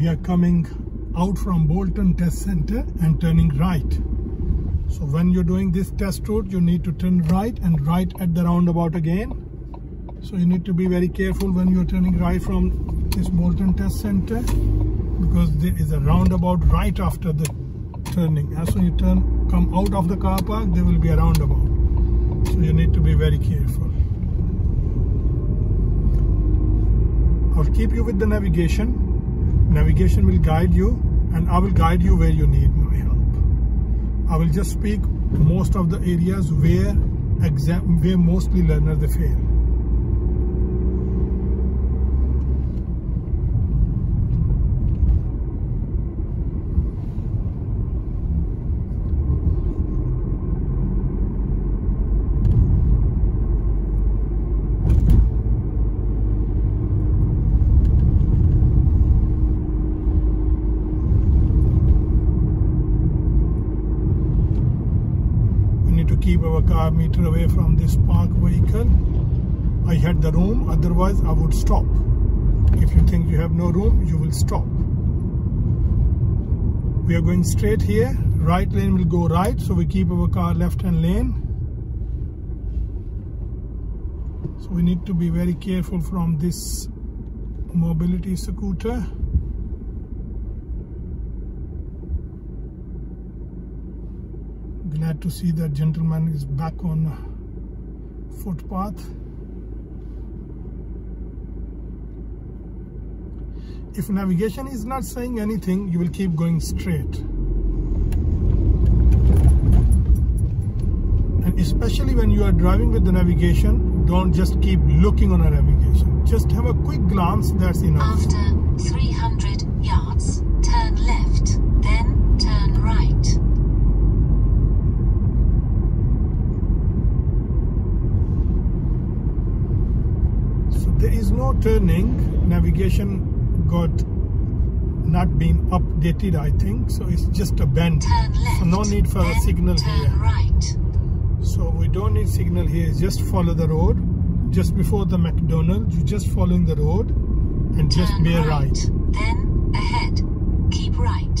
we are coming out from Bolton Test Center and turning right. So when you're doing this test route, you need to turn right and right at the roundabout again. So you need to be very careful when you're turning right from this Bolton Test Center because there is a roundabout right after the turning. As soon as you turn, come out of the car park, there will be a roundabout. So you need to be very careful. I'll keep you with the navigation. Navigation will guide you and I will guide you where you need my help. I will just speak most of the areas where exam where mostly learners they fail. Car meter away from this park vehicle. I had the room, otherwise I would stop. If you think you have no room, you will stop. We are going straight here. Right lane will go right, so we keep our car left hand lane. So we need to be very careful from this mobility scooter. Glad to see that gentleman is back on footpath. If navigation is not saying anything you will keep going straight. And especially when you are driving with the navigation don't just keep looking on a navigation. Just have a quick glance that's enough. After 300 yards turn left then turn right there is no turning navigation got not been updated i think. So it's just a bend. Left, so no need for a signal here. right. so we don't need signal here. Just follow the road. Just before the mcdonald's you just following the road and turn just bear right. right. then ahead. Keep right.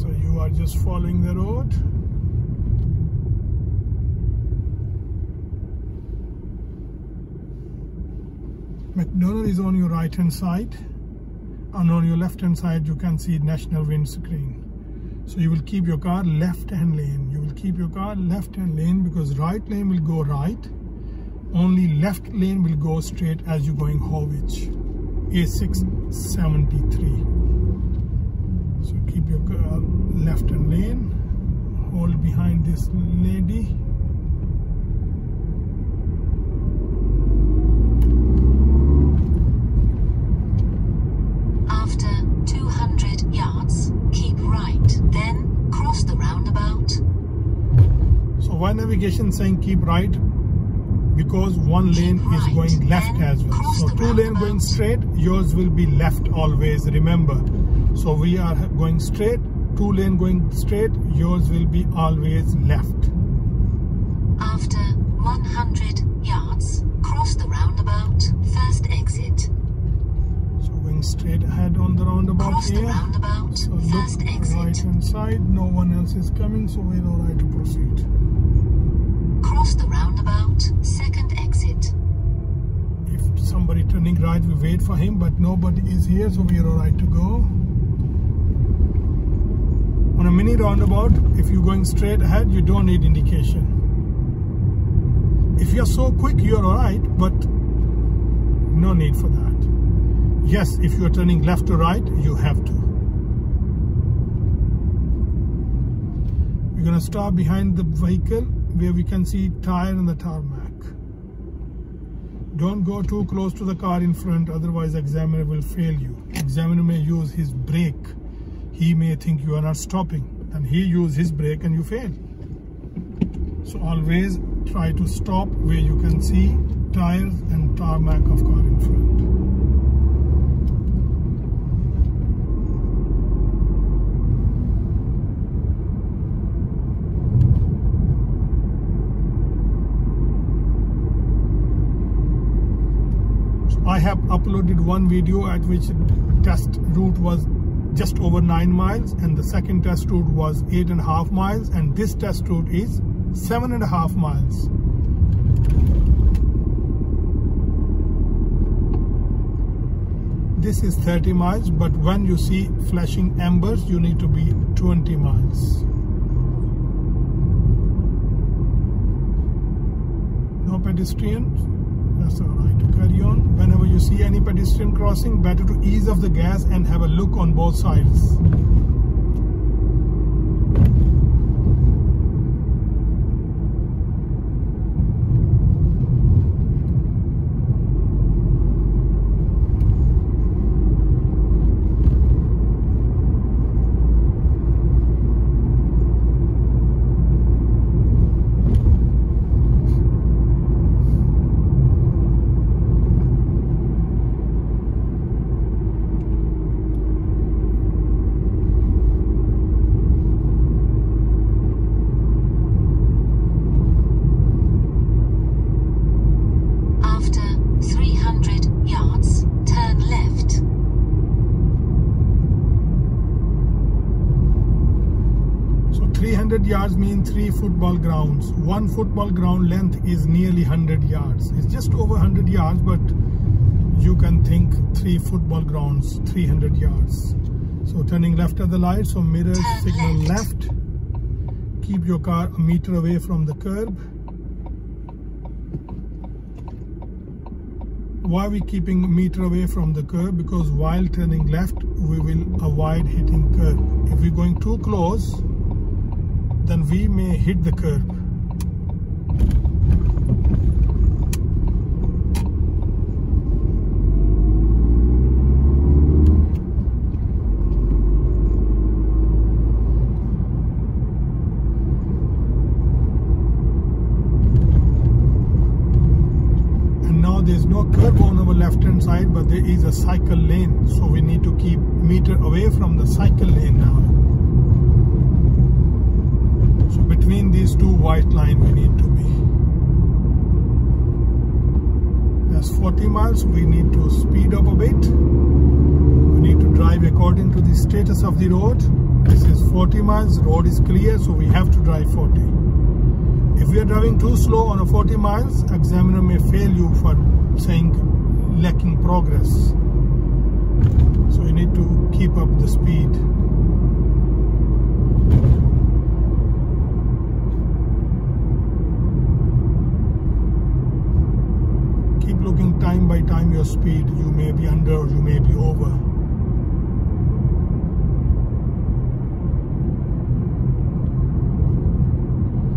So you are just following the road McDonald is on your right hand side and on your left hand side you can see national windscreen so you will keep your car left hand lane. You will keep your car left hand lane because right lane will go right. Only left lane will go straight as you're going Horwich A673 so keep your car left hand lane. Hold behind this lady After 200 yards, keep right, then cross the roundabout. So why navigation saying keep right? Because one lane Keep is right, going left as well. So two lane going straight, yours will be left always, remember. So we are going straight, two lane going straight, yours will be always left. After 100 yards, cross the roundabout, first exit. Going straight ahead on the roundabout Cross the here. roundabout, So first look exit. right hand side, no one else is coming, so we're alright to proceed. Cross the roundabout, second exit. If somebody turning right, we wait for him, but nobody is here, so we are alright to go. On a mini roundabout, if you're going straight ahead, you don't need indication. If you're so quick, you're alright, but no need for that. Yes, if you're turning left to right, you have to. We're gonna stop behind the vehicle where we can see tire and the tarmac. Don't go too close to the car in front, otherwise examiner will fail you. Examiner may use his brake. He may think you are not stopping, and he use his brake and you fail. So always try to stop where you can see tires and tarmac of car in front. I have uploaded one video at which test route was just over nine miles and the second test route was eight and a half miles and this test route is seven and a half miles. This is 30 miles but when you see flashing embers you need to be 20 miles. No pedestrian that's all right. Carry on. Whenever you see any pedestrian crossing better to ease off the gas and have a look on both sides yards mean three football grounds. One football ground length is nearly 100 yards. It's just over 100 yards, but you can think three football grounds, 300 yards. So turning left at the light, so mirrors signal left. left. Keep your car a meter away from the curb. Why are we keeping a meter away from the curb? Because while turning left, we will avoid hitting curb. If we're going too close, then we may hit the curb. And now there's no curb on our left hand side but there is a cycle lane so we need to keep meter away from the cycle lane now these two white lines we need to be. That's 40 miles. We need to speed up a bit. We need to drive according to the status of the road. This is 40 miles. Road is clear, so we have to drive 40. If we are driving too slow on a 40 miles, examiner may fail you for saying lacking progress. So you need to keep up the speed. time by time your speed you may be under or you may be over.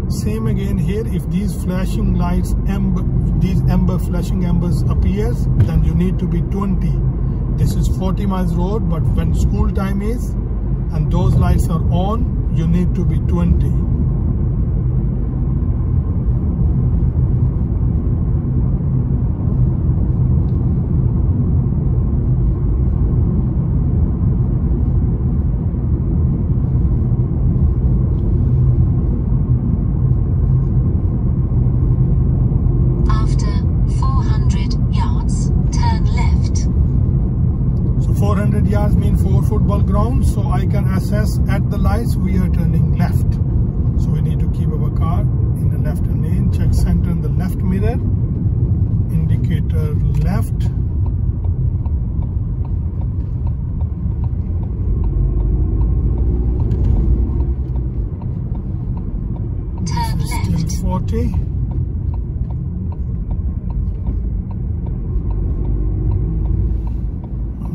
Same again here if these flashing lights ember these ember flashing embers appears then you need to be 20 this is 40 miles road but when school time is and those lights are on you need to be 20 football ground so I can assess at the lights we are turning left. So we need to keep our car in the left lane check center in the left mirror indicator left. Turn left. Still 40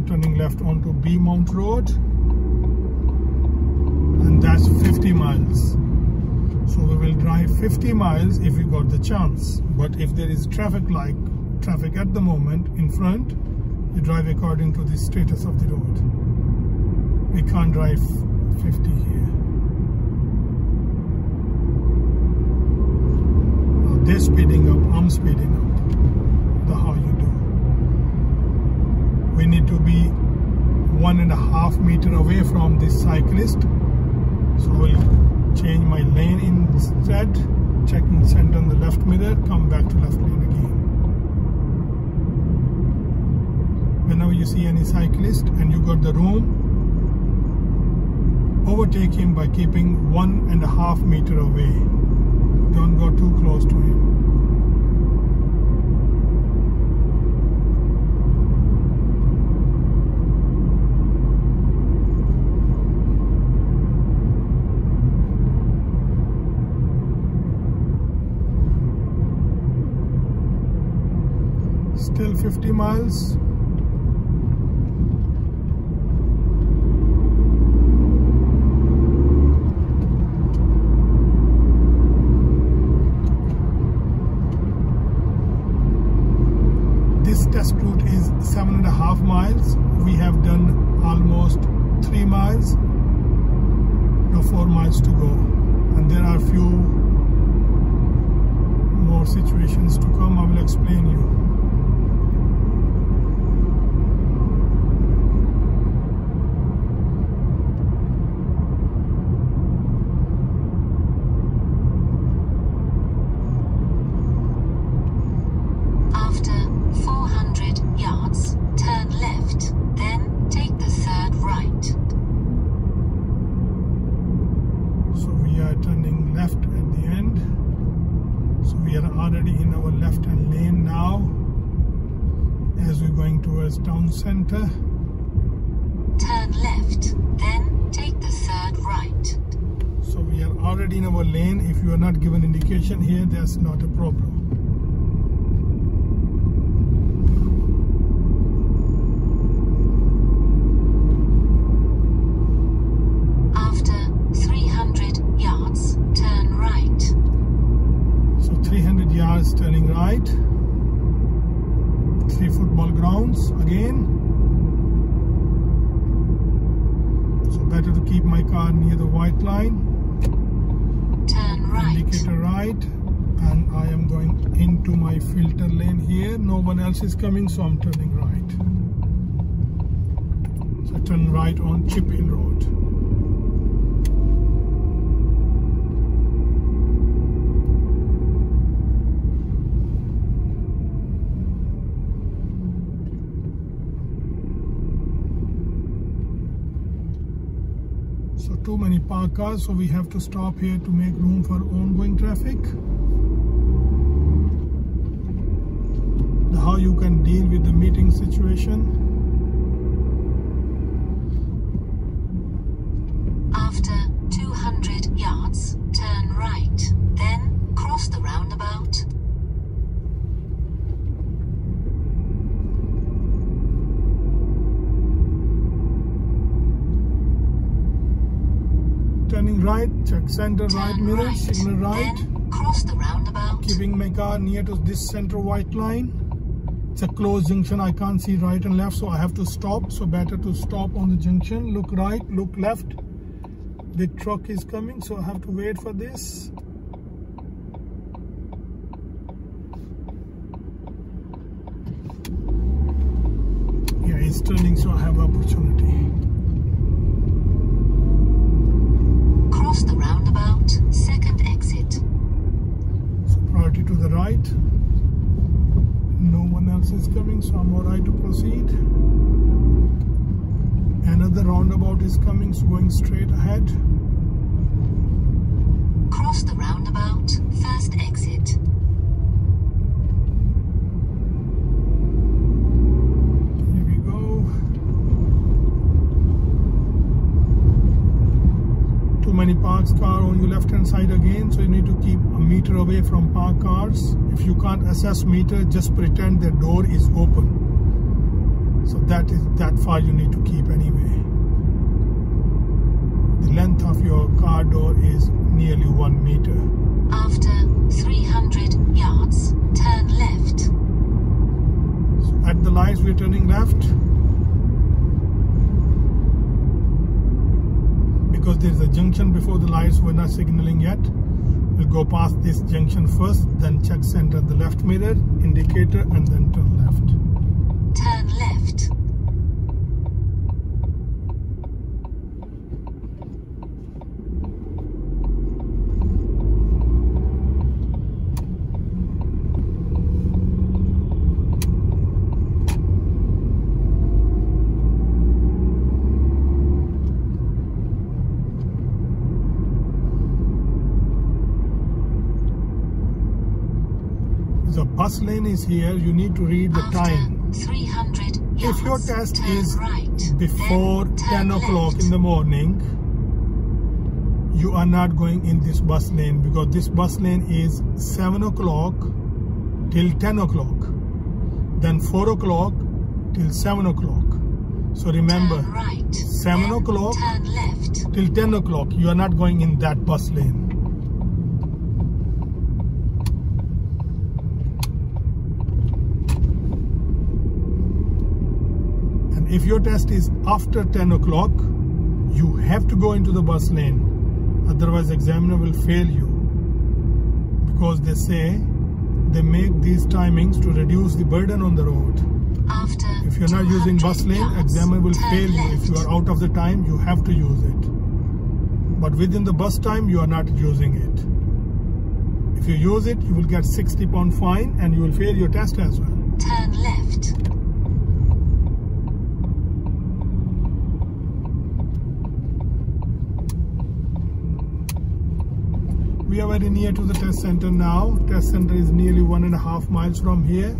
turning left onto Beaumont Road that's 50 miles. So we will drive 50 miles if we got the chance. But if there is traffic like traffic at the moment in front we drive according to the status of the road. We can't drive 50 here. Now they're speeding up I'm speeding up. The how you do. We need to be one and a half meter away from this cyclist so we'll change my lane instead checking center on the left mirror come back to left lane again. Whenever you see any cyclist and you got the room overtake him by keeping one and a half meter away. Don't go too close to him still 50 miles. This test route is seven and a half miles. We have done almost three miles. No four miles to go. And there are few more situations to come. I will explain you After 400 yards, turn left, then take the third right. So we are turning left at the end. So we are already in our left hand lane now as we're going towards town center. Turn left, then take the third right. So we are already in our lane. If you are not given indication here, that's not a problem. After 300 yards, turn right. So 300 yards turning right. Three football grounds again. So better to keep my car near the white line. Turn right. indicator right and I am going into my filter lane here no one else is coming so I'm turning right so I turn right on Chip Hill Road so too many park cars so we have to stop here to make room for ongoing traffic how you can deal with the meeting situation After 200 yards, turn right, then cross the roundabout. turning right check center right Turn mirror right, signal right. cross the roundabout. keeping my car near to this center white line. It's a closed junction. I can't see right and left so i have to stop. So better to stop on the junction. Look right look left. The truck is coming so i have to wait for this. Yeah it's turning so i have opportunity Cross the roundabout, second exit. so priority to the right. No one else is coming so i'm all right to proceed. Another roundabout is coming so going straight ahead. Cross the roundabout, first exit. Here we go. Car on your left hand side again, so you need to keep a meter away from parked cars. If you can't assess meter, just pretend the door is open. So that is that far you need to keep anyway. The length of your car door is nearly one meter. After 300 yards, turn left. So at the lights we're turning left. Because there's a junction before the lights, we're not signaling yet. We'll go past this junction first, then check center the left mirror, indicator, and then turn left. Turn left. Bus lane is here, you need to read the After time. 300 yards, If your test is right, before 10 o'clock in the morning, you are not going in this bus lane because this bus lane is 7 o'clock till 10 o'clock, then 4 o'clock till 7 o'clock. So remember, right, 7 o'clock till 10 o'clock, you are not going in that bus lane. And if your test is after 10 o'clock, you have to go into the bus lane. Otherwise, examiner will fail you. Because they say they make these timings to reduce the burden on the road. After If you're not using bus lane, yards, examiner will fail you. If you are out of the time, you have to use it. But within the bus time, you are not using it. If you use it, you will get 60 pound fine and you will fail your test as well. Turn left. We are very near to the test center now. Test center is nearly one and a half miles from here.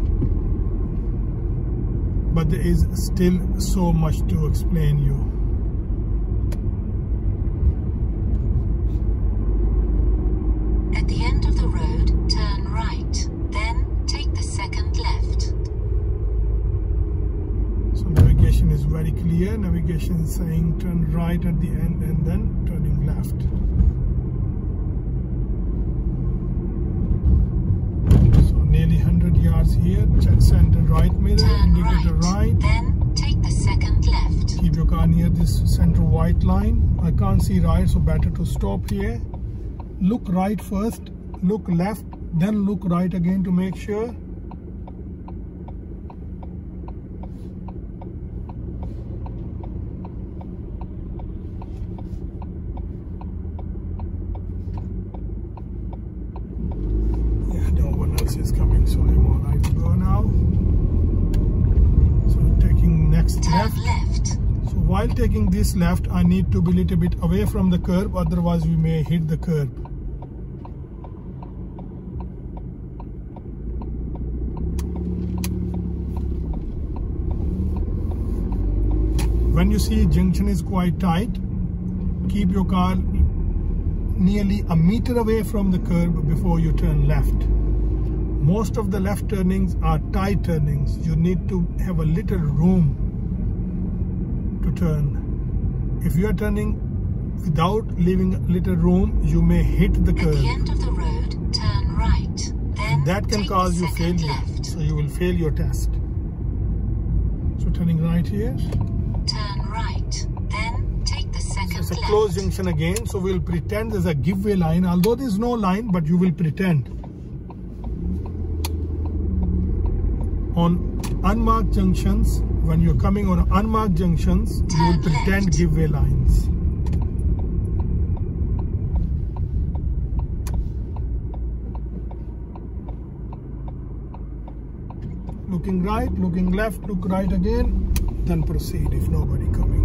But there is still so much to explain you. At the end of the road, turn right. Then take the second left. So navigation is very clear. Navigation is saying turn right at the end and then turning left. So nearly 100 yards here. Center right mirror, Turn indicator right. right. Then take the second left. Keep your car near this center white line. I can't see right, so better to stop here. Look right first, look left, then look right again to make sure. Yeah, no one else is coming, so I'm all right to go now. So taking next Turn left. left. So while taking this left, I need to be a little bit away from the curb, otherwise we may hit the curb. When you see junction is quite tight, keep your car nearly a meter away from the curb before you turn left. Most of the left turnings are tight turnings. You need to have a little room to turn. If you are turning without leaving a little room, you may hit the At the end of the road, turn right. Then That can cause you failure. left. So you will fail your test. So turning right here. Turn right. Then take the second It's a left. closed junction again. So we'll pretend there's a giveaway line. Although there's no line, but you will pretend. On unmarked junctions, when you're coming on unmarked junctions, you will pretend left. giveaway lines. Looking right, looking left, look right again, then proceed if nobody coming.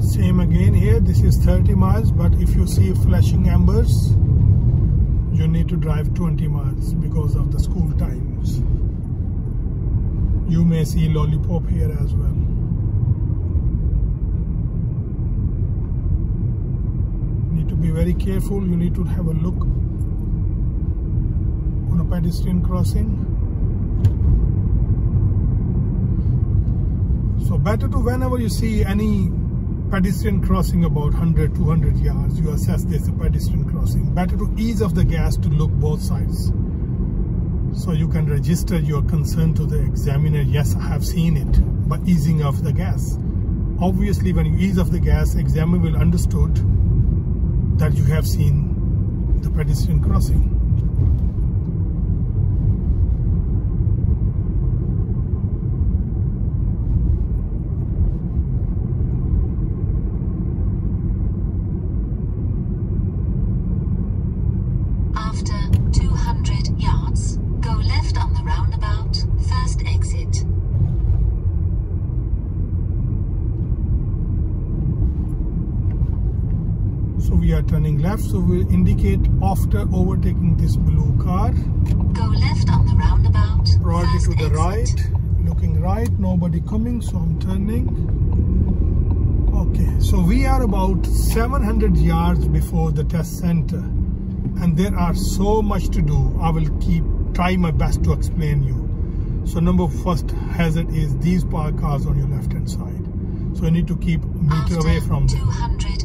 Same again here, this is 30 miles, but if you see flashing embers, you need to drive 20 miles because of the school times. You may see lollipop here as well. Need to be very careful, you need to have a look on a pedestrian crossing. So better to whenever you see any pedestrian crossing about 100 200 yards you assess this a pedestrian crossing better to ease of the gas to look both sides So you can register your concern to the examiner. Yes, I have seen it, but easing of the gas. Obviously, when you ease of the gas, examiner will understood that you have seen the pedestrian crossing. After 200 yards, go left on the roundabout, first exit. So we are turning left, so we'll indicate after overtaking this blue car. Go left on the roundabout, Priority to the exit. right, looking right, nobody coming, so I'm turning. Okay, so we are about 700 yards before the test center, and there are so much to do. I will keep try my best to explain you. So number first hazard is these parked cars on your left hand side. So you need to keep meter After away from them.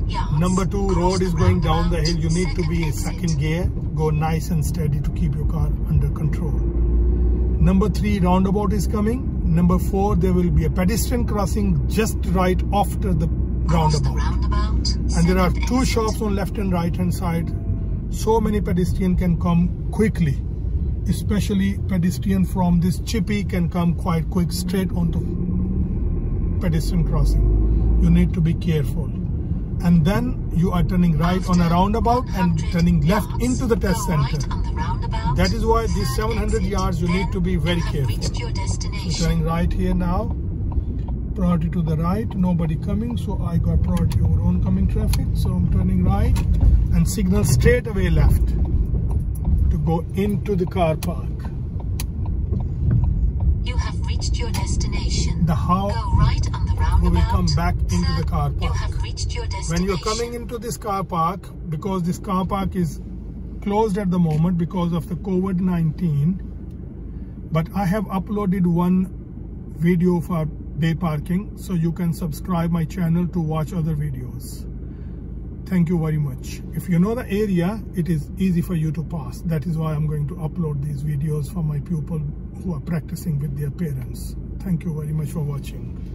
yards, Number two, road is going down the hill. You need to be in second gear. Go nice and steady to keep your car under control. Number three, roundabout is coming. Number four, there will be a pedestrian crossing just right after the Cross the roundabout. roundabout, And there are two exit. shops on left and right hand side. So many pedestrian can come quickly. Especially pedestrian from this chippy can come quite quick straight onto pedestrian crossing. You need to be careful. And then you are turning right on a roundabout and turning left into the test center. right That is why these 700 yards you need to be very careful. So turning right here now. Priority to the right, nobody coming, so I got priority over oncoming traffic. So I'm turning right and signal straight away left to go into the car park. You reached your destination. The how Go right on the roundabout. come back into the Third- car You park. have reached your destination. when you're coming into this car park, because this car park is closed at the moment because of the COVID-19, but I have uploaded one video for day parking, so you can subscribe my channel to watch other videos. Thank you very much. If you know the area, it is easy for you to pass. That is why I'm going to upload these videos for my pupil who are practicing with their parents. Thank you very much for watching.